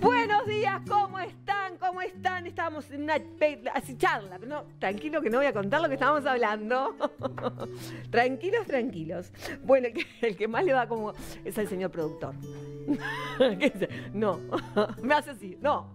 Buenos días, ¿cómo están? ¿Cómo están? Estábamos en una así charla, pero no, tranquilo que no voy a contar lo que estábamos hablando. tranquilos, tranquilos. Bueno, el que, el que más le va como es el señor productor. No, me hace así, no.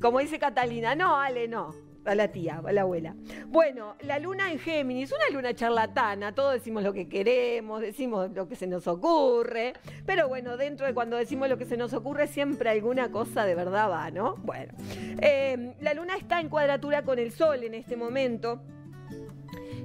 Como dice Catalina, no, Ale, no a la tía, a la abuela. Bueno, la luna en Géminis, una luna charlatana, todos decimos lo que queremos, decimos lo que se nos ocurre, pero bueno, dentro de cuando decimos lo que se nos ocurre, siempre alguna cosa de verdad va, ¿no? Bueno, eh, la luna está en cuadratura con el sol en este momento.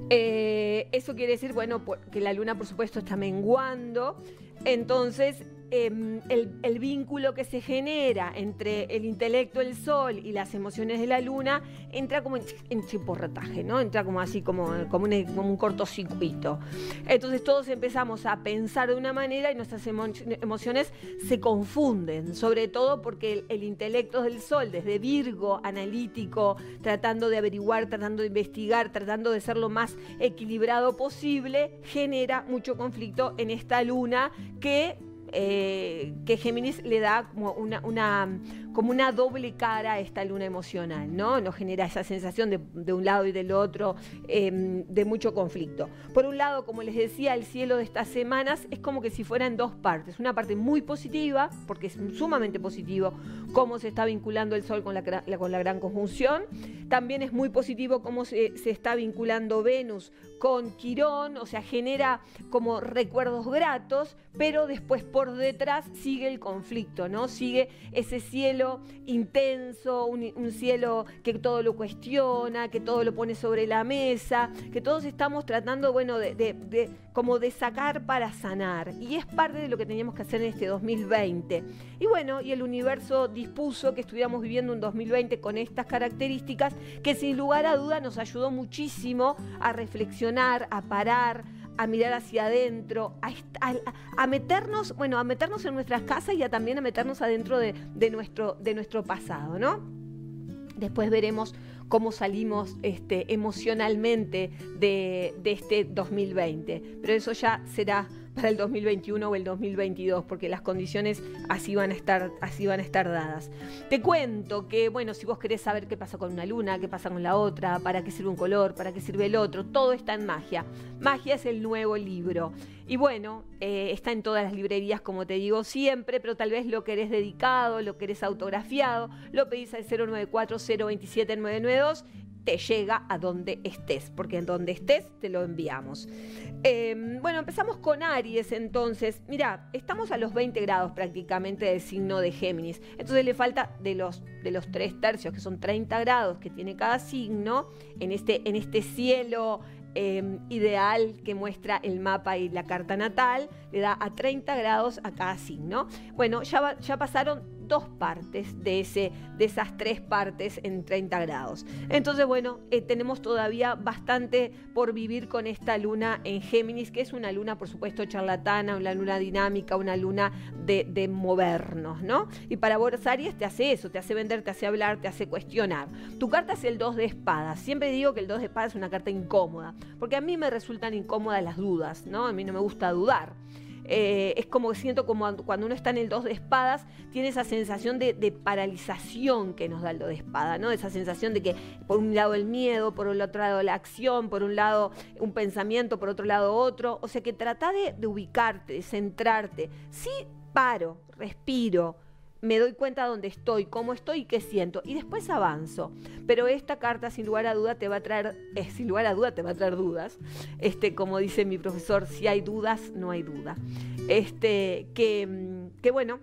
Eh, eso quiere decir, bueno, que la luna por supuesto está menguando. Entonces, Em, el, vínculo que se genera entre el intelecto del sol y las emociones de la luna entra como en, en chiporretaje, ¿no? Entra como así, como, como, un, cortocircuito. Entonces todos empezamos a pensar de una manera y nuestras emociones se confunden, sobre todo porque el, intelecto del sol, desde Virgo, analítico, tratando de averiguar, tratando de investigar, tratando de ser lo más equilibrado posible, genera mucho conflicto en esta luna que eh, que Géminis le da como una, como una doble cara a esta luna emocional, ¿no? Nos genera esa sensación de, un lado y del otro, em, de mucho conflicto. Por un lado, como les decía, el cielo de estas semanas es como que si fueran dos partes. Una parte muy positiva, porque es sumamente positivo cómo se está vinculando el Sol con la, con la gran conjunción. También es muy positivo cómo se, se está vinculando Venus con Quirón, o sea, genera como recuerdos gratos, pero después por detrás sigue el conflicto, ¿no? Sigue ese cielo intenso, un, cielo que todo lo cuestiona, que todo lo pone sobre la mesa, que todos estamos tratando, bueno, de, como de sacar para sanar. Y es parte de lo que teníamos que hacer en este 2020. Y bueno, y el universo dispuso que estuviéramos viviendo un 2020 con estas características que sin lugar a duda nos ayudó muchísimo a reflexionar a parar, a mirar hacia adentro, a, meternos, bueno, a meternos en nuestras casas y también a meternos adentro de, nuestro, de nuestro pasado, ¿no? Después veremos cómo salimos este, emocionalmente de, este 2020, pero eso ya será para el 2021 o el 2022, porque las condiciones así van a estar, así van a estar dadas. Te cuento que, bueno, si vos querés saber qué pasa con una luna, qué pasa con la otra, para qué sirve un color, para qué sirve el otro, todo está en magia. Magia es el nuevo libro. Y bueno, eh, está en todas las librerías, como te digo siempre, pero tal vez lo querés dedicado, lo querés autografiado, lo pedís al 094 027 992 te llega a donde estés, porque en donde estés te lo enviamos. Em, bueno, empezamos con Aries entonces. Mira, estamos a los 20 grados prácticamente del signo de Géminis. Entonces le falta de los, de los tres tercios, que son 30 grados que tiene cada signo, en este, en este cielo em, ideal que muestra el mapa y la carta natal, le da a 30 grados a cada signo. Bueno, ya, ya pasaron dos partes de, ese, de esas tres partes en 30 grados. Entonces, bueno, eh, tenemos todavía bastante por vivir con esta luna en Géminis, que es una luna, por supuesto, charlatana, una luna dinámica, una luna de, de movernos, ¿no? Y para vos, Aries, te hace eso, te hace vender, te hace hablar, te hace cuestionar. Tu carta es el 2 de espadas. Siempre digo que el 2 de espadas es una carta incómoda, porque a mí me resultan incómodas las dudas, ¿no? A mí no me gusta dudar. Eh, es como siento como cuando uno está en el 2 de espadas, tiene esa sensación de, paralización que nos da el 2 de espada, ¿no? Esa sensación de que por un lado el miedo, por el otro lado la acción, por un lado un pensamiento, por otro lado otro. O sea que trata de, de ubicarte, de centrarte. Sí, paro, respiro, me doy cuenta de dónde estoy, cómo estoy y qué siento. Y después avanzo. Pero esta carta, sin lugar a duda, te va a traer, eh, sin lugar a duda, te va a traer dudas. Este, como dice mi profesor, si hay dudas, no hay duda. Este, que, mm, que bueno,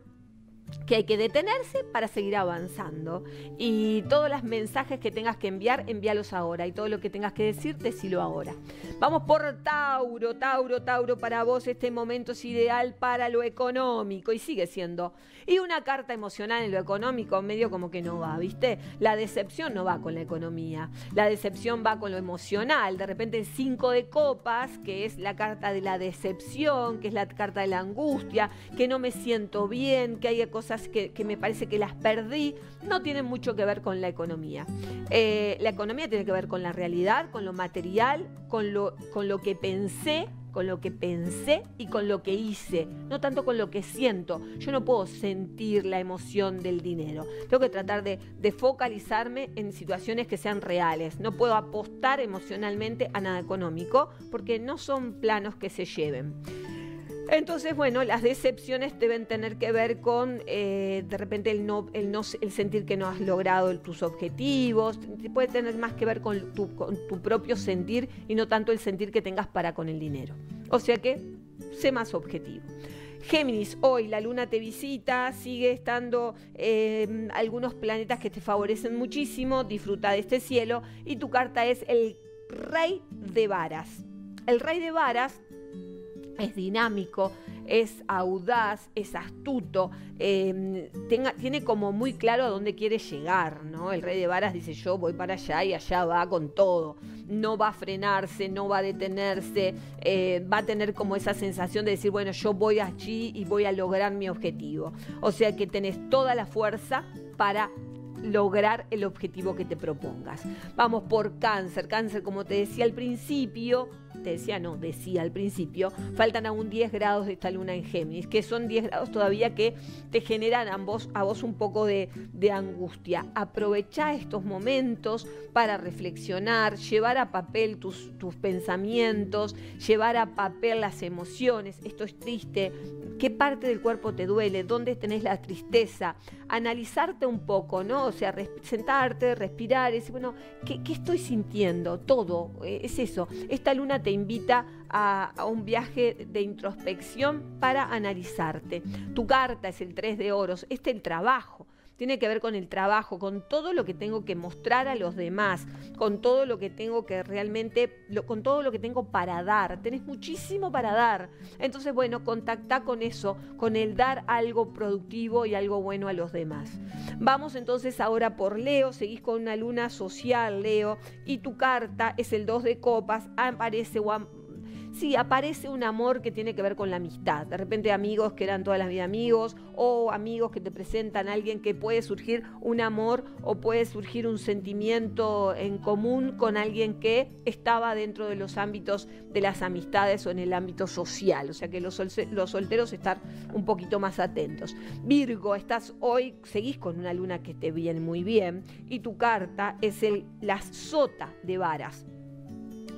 que hay que detenerse para seguir avanzando. Y todos los mensajes que tengas que enviar, envíalos ahora. Y todo lo que tengas que decir, decilo ahora. Vamos por Tauro, Tauro, Tauro, para vos este momento es ideal para lo económico y sigue siendo. Y una carta emocional en lo económico medio como que no va, ¿viste? La decepción no va con la economía. La decepción va con lo emocional. De repente cinco de copas, que es la carta de la decepción, que es la carta de la angustia, que no me siento bien, que hay cosas que, me parece que las perdí, no tienen mucho que ver con la economía. Eh, la economía tiene que ver con la realidad, con lo material, con lo, con lo que pensé con lo que pensé y con lo que hice, no tanto con lo que siento. Yo no puedo sentir la emoción del dinero. Tengo que tratar de, focalizarme en situaciones que sean reales. No puedo apostar emocionalmente a nada económico porque no son planos que se lleven. Entonces, bueno, las decepciones deben tener que ver con eh, de repente el no, el no el sentir que no has logrado tus objetivos, puede tener más que ver con tu, con tu propio sentir y no tanto el sentir que tengas para con el dinero. O sea que, sé más objetivo. Géminis, hoy la luna te visita, sigue estando eh, algunos planetas que te favorecen muchísimo, disfruta de este cielo y tu carta es el rey de varas. El rey de varas es dinámico, es audaz, es astuto, em, tiene como muy claro a dónde quiere llegar, ¿no? El rey de varas dice yo voy para allá y allá va con todo, no va a frenarse, no va a detenerse, eh, va a tener como esa sensación de decir, bueno, yo voy allí y voy a lograr mi objetivo. O sea que tenés toda la fuerza para lograr el objetivo que te propongas. Vamos por cáncer. Cáncer, como te decía al principio, te decía, no, decía al principio, faltan aún 10 grados de esta luna en Géminis, que son 10 grados todavía que te generan a vos, a vos un poco de, de angustia. Aprovecha estos momentos para reflexionar, llevar a papel tus, tus pensamientos, llevar a papel las emociones. Esto es triste. ¿Qué parte del cuerpo te duele? ¿Dónde tenés la tristeza? Analizarte un poco, ¿no? O sea, sentarte, respirar, decir, bueno, ¿qué, ¿qué, estoy sintiendo? Todo, eh, es eso. Esta luna te invita a, un viaje de introspección para analizarte. Tu carta es el 3 de oros, este es el trabajo tiene que ver con el trabajo, con todo lo que tengo que mostrar a los demás, con todo lo que tengo que realmente, con todo lo que tengo para dar. Tenés muchísimo para dar. Entonces, bueno, contacta con eso, con el dar algo productivo y algo bueno a los demás. Vamos entonces ahora por Leo, seguís con una luna social, Leo, y tu carta es el 2 de copas, aparece sí, aparece un amor que tiene que ver con la amistad. De repente amigos que eran toda la vida amigos o amigos que te presentan a alguien que puede surgir un amor o puede surgir un sentimiento en común con alguien que estaba dentro de los ámbitos de las amistades o en el ámbito social. O sea que los, los solteros están un poquito más atentos. Virgo, estás hoy, seguís con una luna que te viene muy bien y tu carta es el, la sota de varas.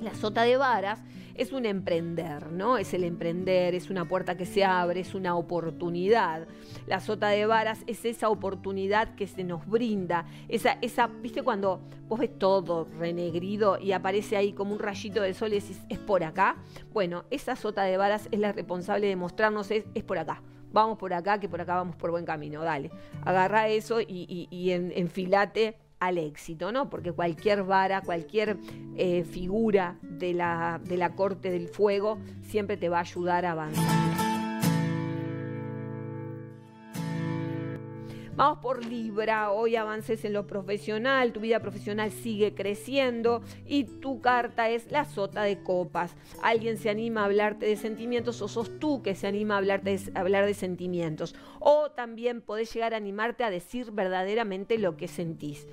La sota de varas es un emprender, ¿no? Es el emprender, es una puerta que se abre, es una oportunidad. La sota de varas es esa oportunidad que se nos brinda, esa, esa, ¿viste cuando vos ves todo renegrido y aparece ahí como un rayito de sol y decís, es por acá? Bueno, esa sota de varas es la responsable de mostrarnos, es, es por acá vamos por acá, que por acá vamos por buen camino, dale. Agarra eso y, y, y en, enfilate al éxito, ¿no? Porque cualquier vara, cualquier eh, figura de la, de la corte del fuego siempre te va a ayudar a avanzar. Vamos por Libra, hoy avances en lo profesional, tu vida profesional sigue creciendo y tu carta es la sota de copas. Alguien se anima a hablarte de sentimientos o sos tú que se anima a, hablarte a hablar de sentimientos. O también podés llegar a animarte a decir verdaderamente lo que sentís.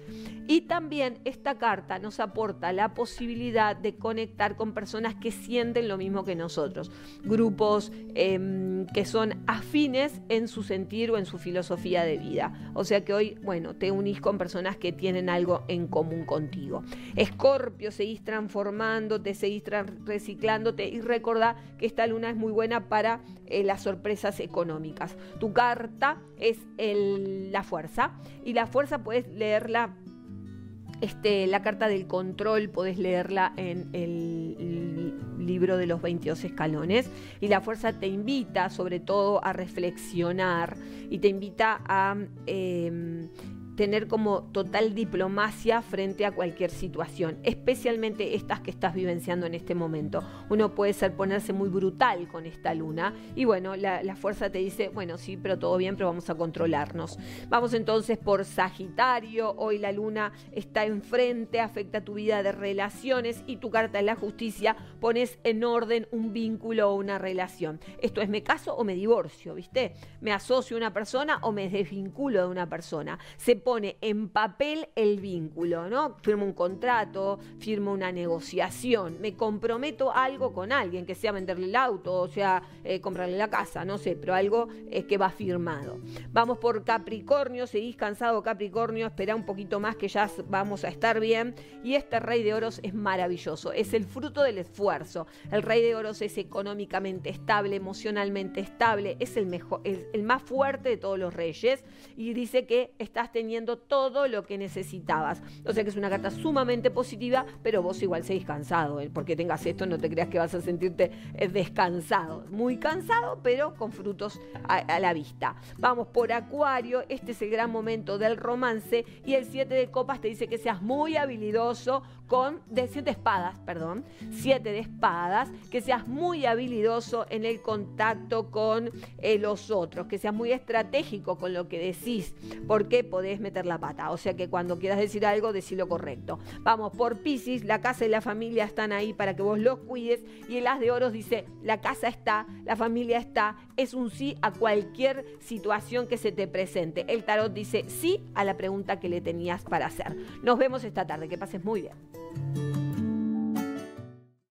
Y también esta carta nos aporta la posibilidad de conectar con personas que sienten lo mismo que nosotros. Grupos eh, que son afines en su sentir o en su filosofía de vida. O sea que hoy, bueno, te unís con personas que tienen algo en común contigo. Escorpio, seguís transformándote, seguís reciclándote y recordá que esta luna es muy buena para eh, las sorpresas económicas. Tu carta es la fuerza y la fuerza puedes leerla este, la carta del control podés leerla en el libro de los 22 escalones y la fuerza te invita sobre todo a reflexionar y te invita a... Eh, tener como total diplomacia frente a cualquier situación, especialmente estas que estás vivenciando en este momento. Uno puede ser ponerse muy brutal con esta luna y bueno, la, fuerza te dice, bueno, sí, pero todo bien, pero vamos a controlarnos. Vamos entonces por Sagitario, hoy la luna está enfrente, afecta tu vida de relaciones y tu carta de la justicia, pones en orden un vínculo o una relación. Esto es, me caso o me divorcio, ¿viste? Me asocio a una persona o me desvinculo de una persona. Pone en papel el vínculo, ¿no? Firmo un contrato, firmo una negociación, me comprometo algo con alguien, que sea venderle el auto, o sea, eh, comprarle la casa, no sé, pero algo es que va firmado. Vamos por Capricornio, seguís cansado Capricornio, espera un poquito más que ya vamos a estar bien. Y este rey de oros es maravilloso, es el fruto del esfuerzo. El rey de oros es económicamente estable, emocionalmente estable, es el, mejor, el más fuerte de todos los reyes y dice que estás teniendo todo lo que necesitabas. O sea que es una carta sumamente positiva, pero vos igual seguís cansado, porque tengas esto no te creas que vas a sentirte eh, descansado. Muy cansado, pero con frutos a, la vista. Vamos por Acuario, este es el gran momento del romance y el 7 de copas te dice que seas muy habilidoso con, de 7 espadas, perdón, 7 de espadas, que seas muy habilidoso en el contacto con eh, los otros, que seas muy estratégico con lo que decís, porque podés meter la pata. O sea que cuando quieras decir algo, decí lo correcto. Vamos, por Pisces, la casa y la familia están ahí para que vos los cuides. Y el As de Oros dice, la casa está, la familia está, es un sí a cualquier situación que se te presente. El tarot dice sí a la pregunta que le tenías para hacer. Nos vemos esta tarde, que pases muy bien.